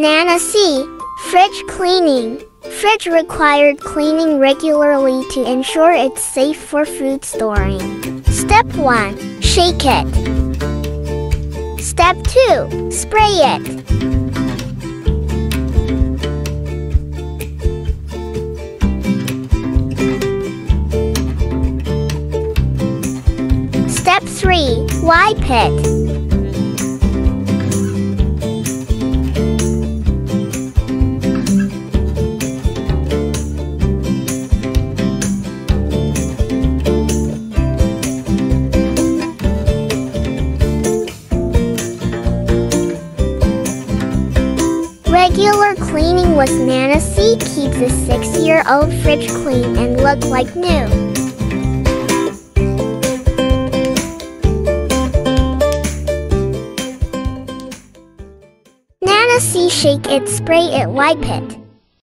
Nana C. Fridge cleaning. Fridge required cleaning regularly to ensure it's safe for food storing. Step 1. Shake it. Step 2. Spray it. Step 3. Wipe it. Regular cleaning with Nana C keeps a six-year-old fridge clean and look like new. Nana C shake it, spray it, wipe it.